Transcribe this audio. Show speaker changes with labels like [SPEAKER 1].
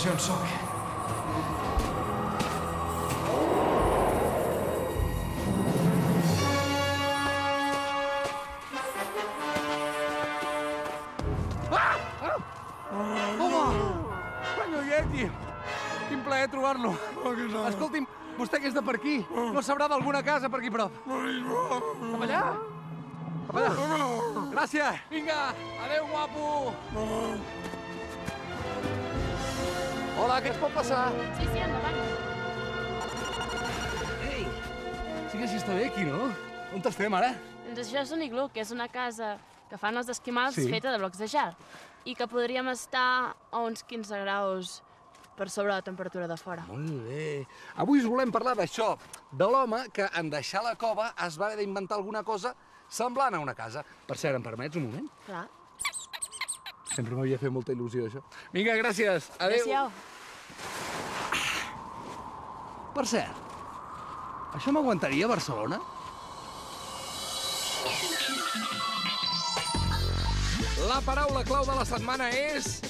[SPEAKER 1] sé on sóc. Ah! Ah! Home! Senyor Yeti! Quin plaer trobar-lo. Escolti'm, vostè que és de per aquí, no sabrà d'alguna casa per aquí prop. Cap allà? Cap allà? Gràcies. Vinga, adeu, guapo. Hola, què es pot passar?
[SPEAKER 2] Sí, sí, endavant.
[SPEAKER 1] Ei, sí que sí està bé aquí, no? On estem ara?
[SPEAKER 2] Doncs això és un iglú, que és una casa que fan els esquimals
[SPEAKER 1] Sí.
[SPEAKER 2] feta de blocs de gel i que podríem estar a uns 15 graus per sobre la temperatura de fora.
[SPEAKER 1] Molt bé. Avui us volem parlar d'això, de l'home que en deixar la cova es va haver d'inventar alguna cosa semblant a una casa. Per cert, em permets un moment?
[SPEAKER 2] Clar.
[SPEAKER 1] Sempre m'havia fet molta il·lusió, això. Vinga, gràcies. Adéu.
[SPEAKER 2] Adéu.
[SPEAKER 1] Per cert, això m'aguantaria a Barcelona? La paraula clau de la setmana és